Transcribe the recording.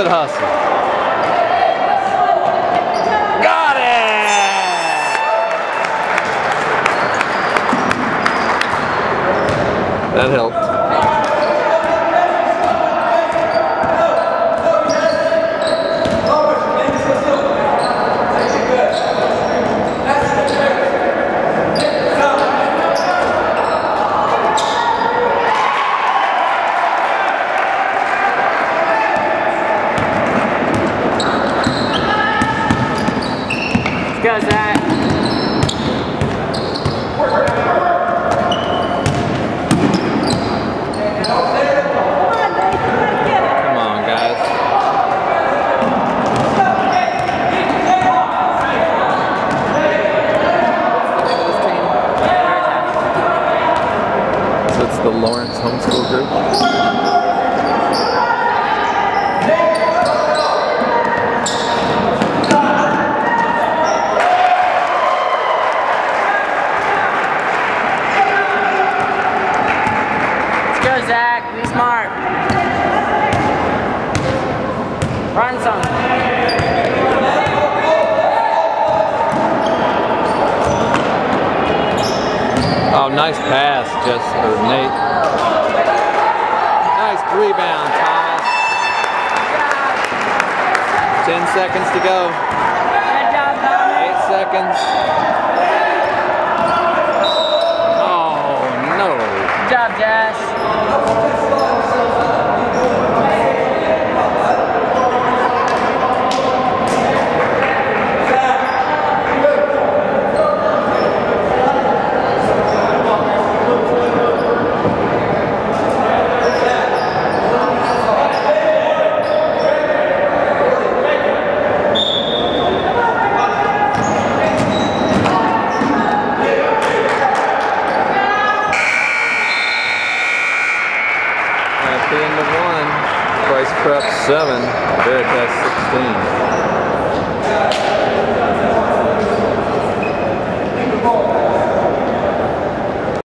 Good hustle. That helped. Go, Zach. Run some. Oh, nice pass, just for Nate. Nice rebound, Thomas. Ten seconds to go. Good job, Thomas. Eight seconds. Oh, no. Good job, Jess. 7, Veritas 16.